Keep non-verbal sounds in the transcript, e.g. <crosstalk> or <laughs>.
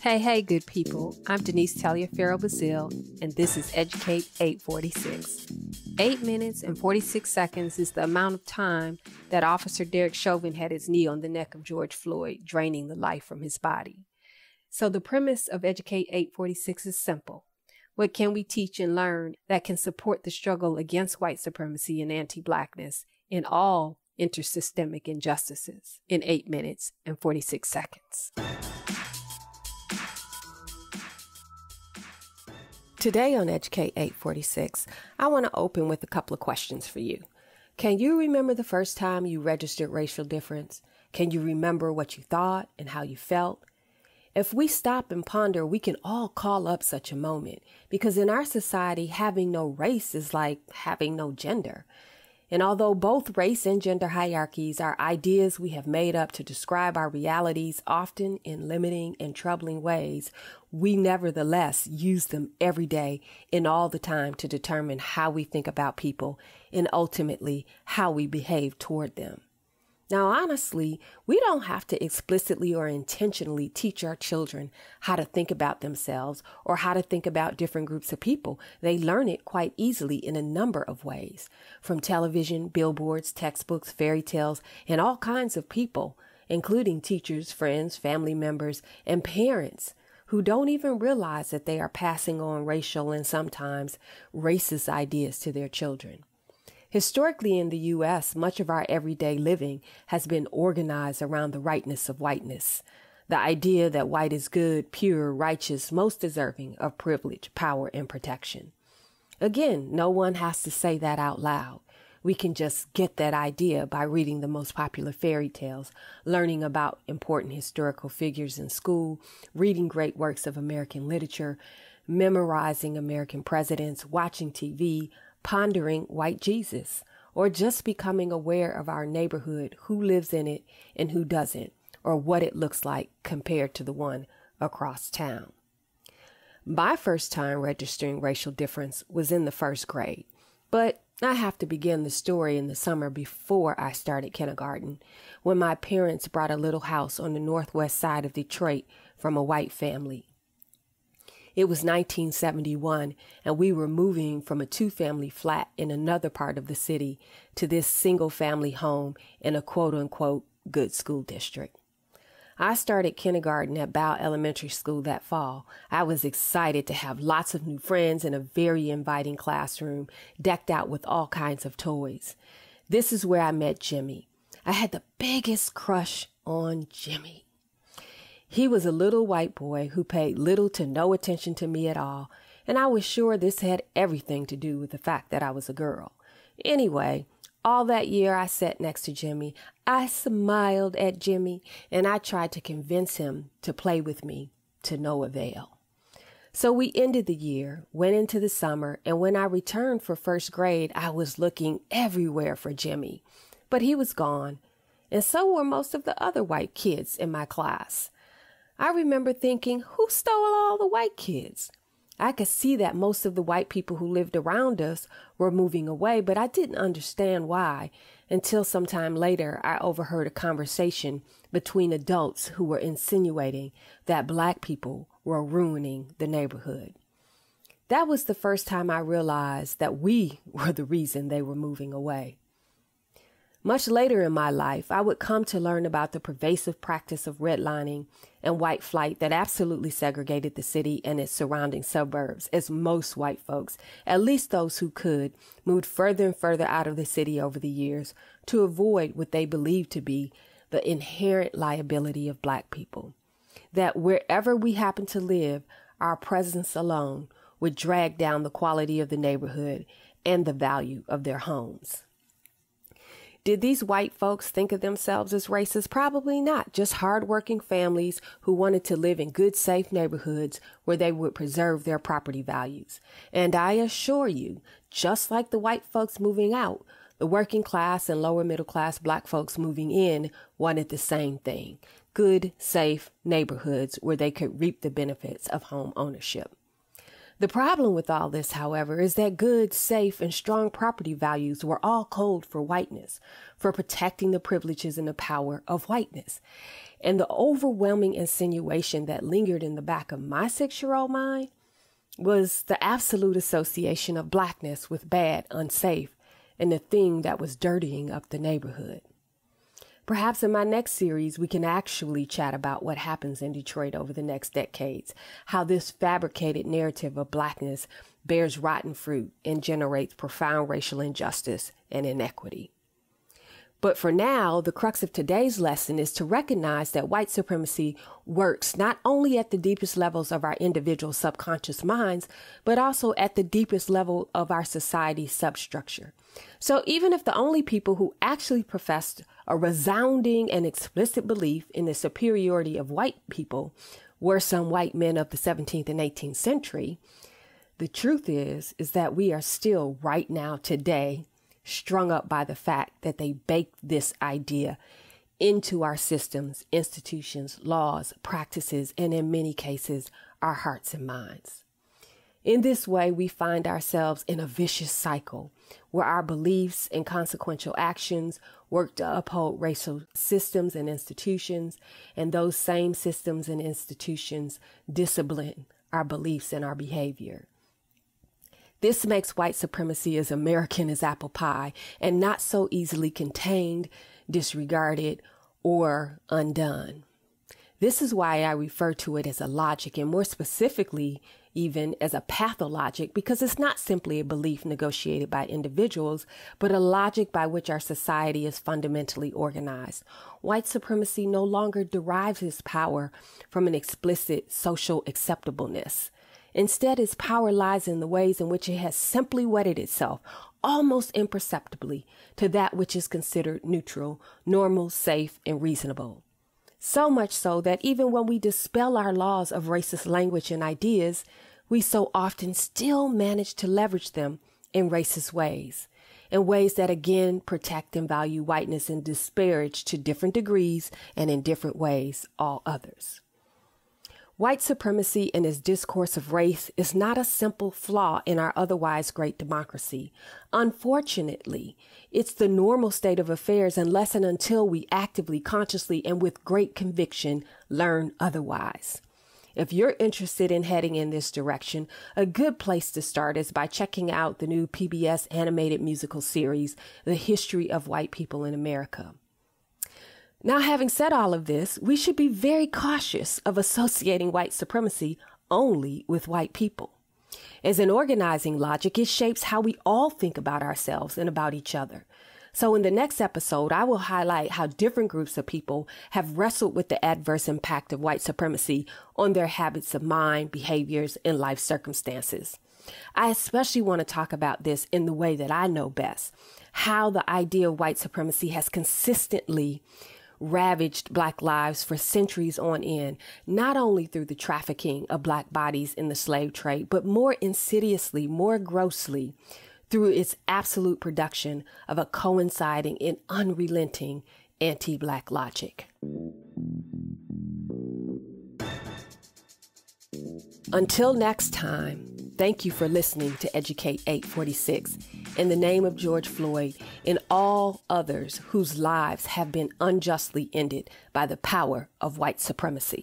Hey, hey, good people. I'm Denise Taliaferro Baszile, and this is Educate 846. Eight minutes and 46 seconds is the amount of time that Officer Derek Chauvin had his knee on the neck of George Floyd, draining the life from his body. So, the premise of Educate 846 is simple. What can we teach and learn that can support the struggle against white supremacy and anti blackness in all intersystemic injustices in 8 minutes and 46 seconds? Today on Educate 846, I want to open with a couple of questions for you. Can you remember the first time you registered racial difference? Can you remember what you thought and how you felt? If we stop and ponder, we can all call up such a moment because in our society, having no race is like having no gender. And although both race and gender hierarchies are ideas we have made up to describe our realities, often in limiting and troubling ways, we nevertheless use them every day and all the time to determine how we think about people and ultimately how we behave toward them. Now, honestly, we don't have to explicitly or intentionally teach our children how to think about themselves or how to think about different groups of people. They learn it quite easily in a number of ways from television, billboards, textbooks, fairy tales, and all kinds of people, including teachers, friends, family members, and parents who don't even realize that they are passing on racial and sometimes racist ideas to their children. Historically, in the U.S., much of our everyday living has been organized around the rightness of whiteness. The idea that white is good, pure, righteous, most deserving of privilege, power, and protection. Again, no one has to say that out loud. We can just get that idea by reading the most popular fairy tales, learning about important historical figures in school, reading great works of American literature, memorizing American presidents, watching TV, pondering white Jesus, or just becoming aware of our neighborhood, who lives in it and who doesn't, or what it looks like compared to the one across town. My first time registering racial difference was in the first grade, but I have to begin the story in the summer before I started kindergarten, when my parents brought a little house on the northwest side of Detroit from a white family. It was 1971, and we were moving from a two family flat in another part of the city to this single family home in a quote unquote good school district. I started kindergarten at Bow Elementary School that fall. I was excited to have lots of new friends and a very inviting classroom decked out with all kinds of toys. This is where I met Jimmy. I had the biggest crush on Jimmy. He was a little white boy who paid little to no attention to me at all, and I was sure this had everything to do with the fact that I was a girl. Anyway, all that year I sat next to Jimmy. I smiled at Jimmy and I tried to convince him to play with me to no avail. So we ended the year, went into the summer, and when I returned for first grade, I was looking everywhere for Jimmy. But he was gone, and so were most of the other white kids in my class. I remember thinking, who stole all the white kids? I could see that most of the white people who lived around us were moving away, but I didn't understand why until some time later I overheard a conversation between adults who were insinuating that black people were ruining the neighborhood. That was the first time I realized that we <laughs> were the reason they were moving away. Much later in my life, I would come to learn about the pervasive practice of redlining and white flight that absolutely segregated the city and its surrounding suburbs as most white folks, at least those who could, moved further and further out of the city over the years to avoid what they believed to be the inherent liability of black people. That wherever we happened to live, our presence alone would drag down the quality of the neighborhood and the value of their homes. Did these white folks think of themselves as racist? Probably not. Just hardworking families who wanted to live in good, safe neighborhoods where they would preserve their property values. And I assure you, just like the white folks moving out, the working class and lower middle class black folks moving in wanted the same thing good, safe neighborhoods where they could reap the benefits of home ownership. The problem with all this, however, is that good, safe, and strong property values were all code for whiteness, for protecting the privileges and the power of whiteness. And the overwhelming insinuation that lingered in the back of my six year old mind was the absolute association of blackness with bad, unsafe, and the thing that was dirtying up the neighborhood. Perhaps in my next series, we can actually chat about what happens in Detroit over the next decades, how this fabricated narrative of blackness bears rotten fruit and generates profound racial injustice and inequity. But for now, the crux of today's lesson is to recognize that white supremacy works not only at the deepest levels of our individual subconscious minds, but also at the deepest level of our society's substructure. So even if the only people who actually professed a resounding and explicit belief in the superiority of white people were some white men of the 17th and 18th century, the truth is, is that we are still right now today strung up by the fact that they baked this idea into our systems, institutions, laws, practices, and in many cases, our hearts and minds. In this way, we find ourselves in a vicious cycle where our beliefs and consequential actions work to uphold racial systems and institutions, and those same systems and institutions discipline our beliefs and our behavior. This makes white supremacy as American as apple pie and not so easily contained, disregarded, or undone. This is why I refer to it as a logic and more specifically, even as a pathologic, because it's not simply a belief negotiated by individuals, but a logic by which our society is fundamentally organized. White supremacy no longer derives its power from an explicit social acceptableness. Instead, its power lies in the ways in which it has simply wedded itself, almost imperceptibly, to that which is considered neutral, normal, safe, and reasonable. So much so that even when we dispel our laws of racist language and ideas, we so often still manage to leverage them in racist ways, in ways that again protect and value whiteness and disparage to different degrees and in different ways all others. White supremacy and its discourse of race is not a simple flaw in our otherwise great democracy. Unfortunately, it's the normal state of affairs unless and until we actively, consciously, and with great conviction learn otherwise. If you're interested in heading in this direction, a good place to start is by checking out the new PBS animated musical series, The History of White People in America. Now, having said all of this, we should be very cautious of associating white supremacy only with white people. As an organizing logic, it shapes how we all think about ourselves and about each other. So in the next episode, I will highlight how different groups of people have wrestled with the adverse impact of white supremacy on their habits of mind, behaviors, and life circumstances. I especially want to talk about this in the way that I know best, how the idea of white supremacy has consistently ravaged black lives for centuries on end, not only through the trafficking of black bodies in the slave trade, but more insidiously, more grossly, through its absolute production of a coinciding and unrelenting anti black logic. Until next time, thank you for listening to Educate 846 in the name of George Floyd and all others whose lives have been unjustly ended by the power of white supremacy.